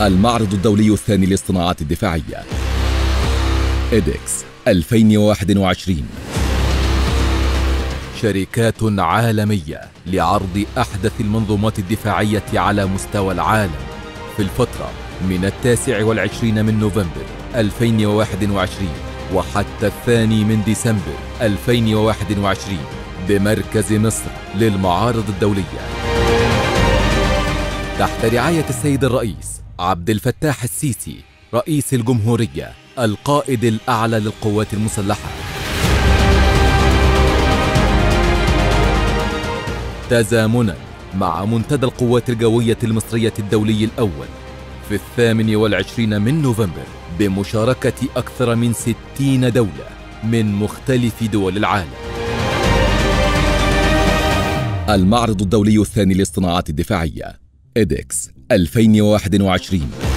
المعرض الدولي الثاني للصناعات الدفاعية. إيدكس 2021 شركات عالمية لعرض أحدث المنظومات الدفاعية على مستوى العالم في الفترة من التاسع والعشرين من نوفمبر 2021 وحتى الثاني من ديسمبر 2021 بمركز مصر للمعارض الدولية. تحت رعاية السيد الرئيس عبد الفتاح السيسي رئيس الجمهورية القائد الأعلى للقوات المسلحة. تزامنا مع منتدى القوات الجوية المصرية الدولي الأول في الثامن والعشرين من نوفمبر بمشاركة أكثر من ستين دولة من مختلف دول العالم. المعرض الدولي الثاني للصناعات الدفاعية إيدكس 2021